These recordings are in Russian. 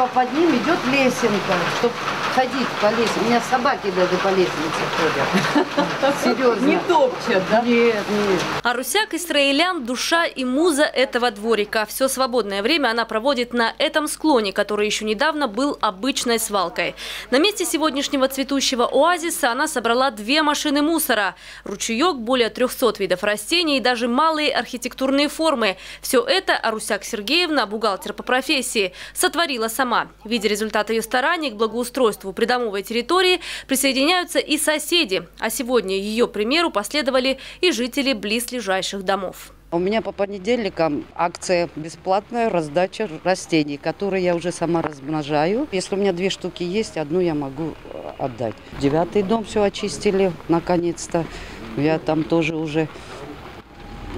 по- под ним идет лесенка, чтобы ходить по лестнице. У меня собаки даже по лестнице ходят. Серьезно. Не топчат, да? Нет, нет. А Русяк Исраилян – душа и муза этого дворика. Все свободное время она проводит на этом склоне, который еще недавно был обычной свалкой. На месте сегодняшнего цветущего оазиса она собрала две машины мусора, ручеек, более 300 видов растений и даже малые архитектурные формы. Все это Арусяк Сергеевна, бухгалтер по профессии, сотворила сама. Видя результаты ее стараний к благоустройству придомовой территории, присоединяются и соседи. А сегодня ее примеру последовали и жители близлежащих домов. У меня по понедельникам акция бесплатная раздача растений, которые я уже сама размножаю. Если у меня две штуки есть, одну я могу отдать. Девятый дом все очистили, наконец-то. Я там тоже уже,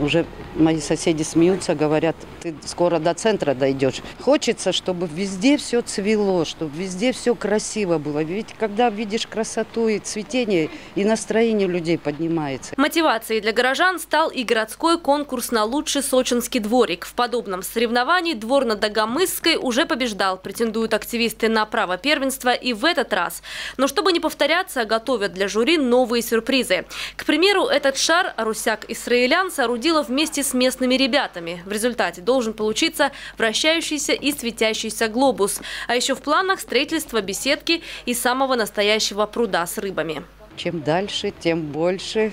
уже мои соседи смеются, говорят, ты скоро до центра дойдешь. Хочется, чтобы везде все цвело, чтобы везде все красиво было. Ведь когда видишь красоту и цветение, и настроение людей поднимается. Мотивацией для горожан стал и городской конкурс на лучший сочинский дворик. В подобном соревновании двор на Дагомысской уже побеждал. Претендуют активисты на право первенства и в этот раз. Но чтобы не повторяться, готовят для жюри новые сюрпризы. К примеру, этот шар Русяк Исраилян соорудила вместе с местными ребятами. В результате должен получиться вращающийся и светящийся глобус. А еще в планах строительство беседки и самого настоящего пруда с рыбами. Чем дальше, тем больше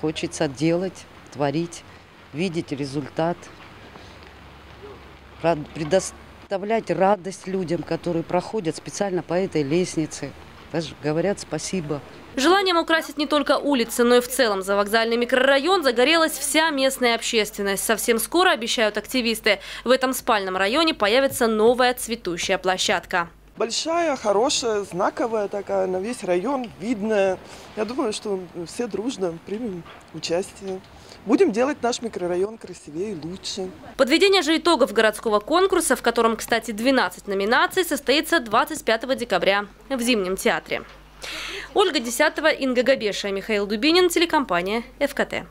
хочется делать, творить, видеть результат, предоставлять радость людям, которые проходят специально по этой лестнице. Даже говорят спасибо. Желанием украсить не только улицы, но и в целом за вокзальный микрорайон загорелась вся местная общественность. Совсем скоро, обещают активисты, в этом спальном районе появится новая цветущая площадка. Большая, хорошая, знаковая такая, на весь район, видная. Я думаю, что все дружно примем участие. Будем делать наш микрорайон красивее и лучше. Подведение же итогов городского конкурса, в котором, кстати, 12 номинаций, состоится 25 декабря в Зимнем театре. Ольга Десятова, Инга Габеша, Михаил Дубинин, телекомпания «ФКТ».